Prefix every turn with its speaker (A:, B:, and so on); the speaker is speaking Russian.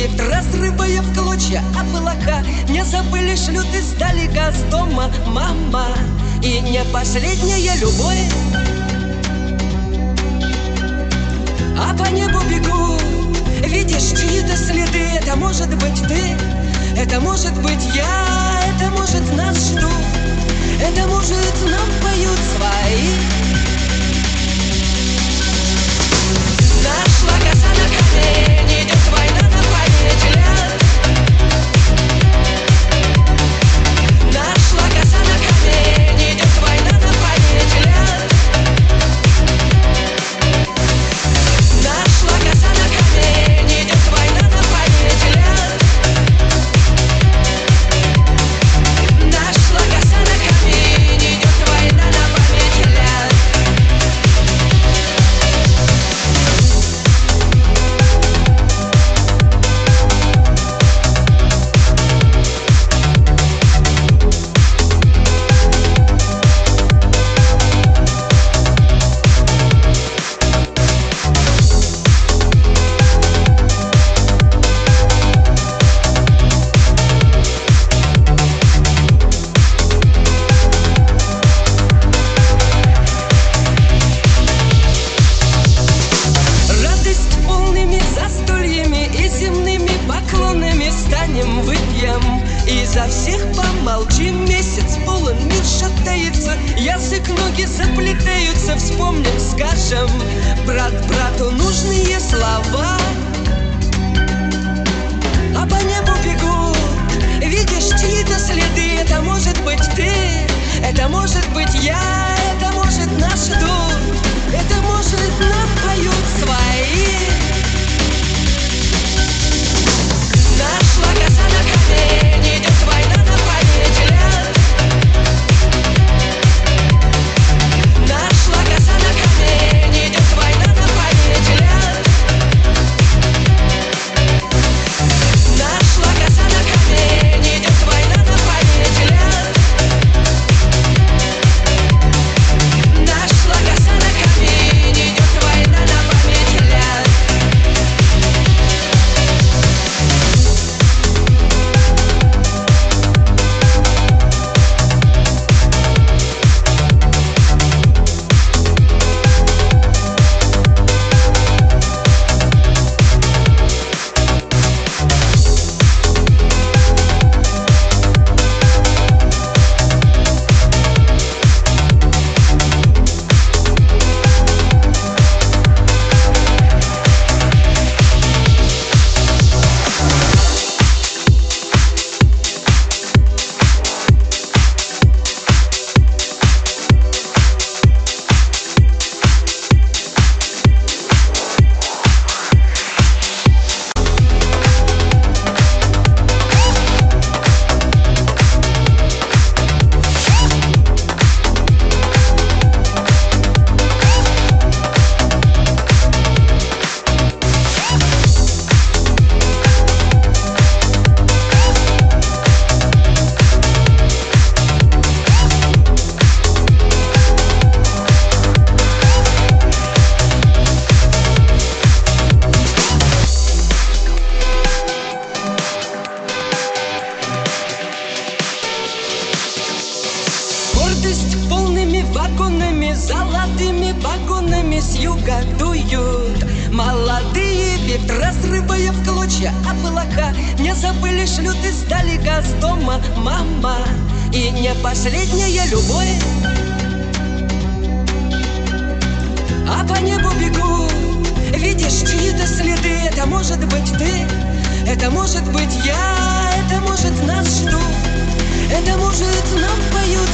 A: ветер, разрывая в клочья облака. Не забыли шлют издалека с дома мама. И не последняя любовь. А по небу бегу, видишь чьи-то следы. Это может быть ты, это может быть я Это может нас ждут, это может нам поют свои полными застольями и земными поклонами Станем, выпьем. И за всех помолчим Месяц полон, мир шатается, язык, ноги заплетаются Вспомним, скажем, брат брату нужные слова погонами с юга дуют. Молодые ветры, разрывая в клочья облака. Не забыли шлют издалека с дома мама. И не последняя любовь. А по небу бегу, видишь чьи-то следы. Это может быть ты, это может быть я. Это может нас ждут, это может нам поют